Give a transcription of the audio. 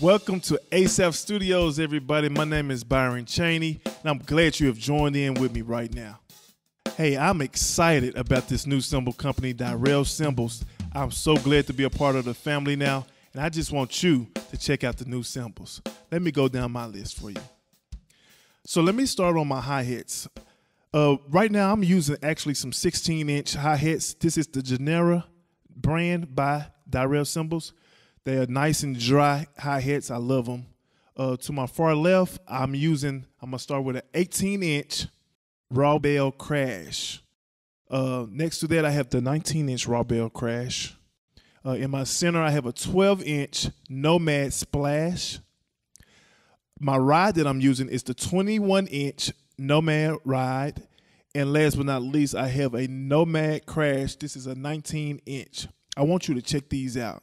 Welcome to Asaph Studios, everybody. My name is Byron Chaney, and I'm glad you have joined in with me right now. Hey, I'm excited about this new cymbal company, Diril Cymbals. I'm so glad to be a part of the family now, and I just want you to check out the new cymbals. Let me go down my list for you. So let me start on my hi hats. Uh, right now, I'm using actually some 16 inch hi hats. This is the Genera brand by Diril Cymbals. They are nice and dry hi hats. I love them. Uh, to my far left, I'm using, I'm going to start with an 18 inch Raw Bell Crash. Uh, next to that, I have the 19 inch Raw Bell Crash. Uh, in my center, I have a 12 inch Nomad Splash. My ride that I'm using is the 21 inch Nomad Ride. And last but not least, I have a Nomad Crash. This is a 19 inch. I want you to check these out.